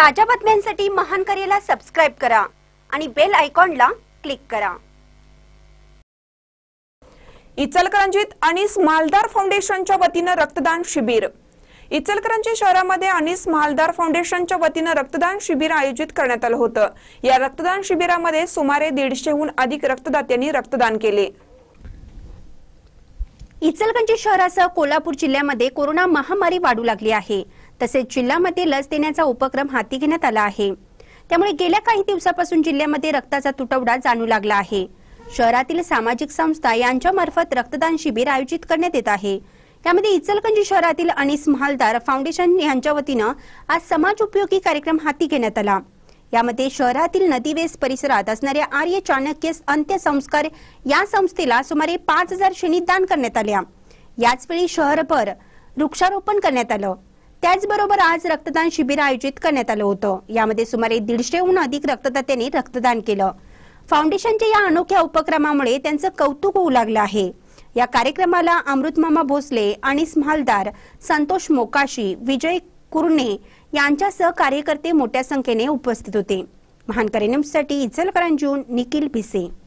ताज्या बातम्यांसाठी महान करेला सबस्क्राईब करा आणि बेल आयकॉनला क्लिक करा. इचलकरंजीत अनिस मालदार फाउंडेशनच्या वतीनं रक्तदान शिबिर. इचलकरंजी शहरामध्ये अनिस मालदार फाउंडेशनच्या वतीनं रक्तदान शिबिर आयोजित करण्यात आलं होतं. या रक्तदान शिबिरामध्ये सुमारे दीडशेहून अधिक रक्तदात्यांनी रक्तदान केले. इचलकंजी शहरासह कोल्हापूर जिल्ह्यामध्ये कोरोना महामारी वाढू लागली आहे. तसेच जिल्ह्यामध्ये लस देण्याचा उपक्रम हाती घेण्यात आला आहे. त्यामुळे गेल्या काही दिवसापासून जिल्ह्यामध्ये रक्ताचा तुटवडा जाणू लागला आहे. शहरातील सामाजिक संस्था यांच्यामार्फत रक्तदान शिबिर आयोजित करण्यात येत आहे. यामध्ये इचलकंजी शहरातील अनिस महालदार फाउंडेशन यांच्या वतीनं आज समाज उपयोगी कार्यक्रम हाती घेण्यात आला. यामध्ये शहरातील नदीवेस परिसरात असणाऱ्या आर्य चाणक्य अंत्यसंस्कार या संस्थेला सुमारे पाच हजार शेणी दान करण्यात आल्या याचवेळी शहरभर वृक्षारोपण करण्यात आलं. त्याचबरोबर आज रक्तदान शिबिर आयोजित करण्यात आलं होतं. यामध्ये सुमारे दीडशेहून अधिक रक्तदात्यांनी रक्तदान केलं. फाउंडेशनच्या या अनोख्या उपक्रमामुळे त्यांचं कौतुक होऊ लागलं आहे. या कार्यक्रमाला अमृतमामा भोसले आणि स्मालदार संतोष मोकाशी विजय कुरणे यांच्यासह कार्यकर्ते मोठ्या संख्येने उपस्थित होते. महान न्यूजसाठी इचलकरंजून निखिल भिसे.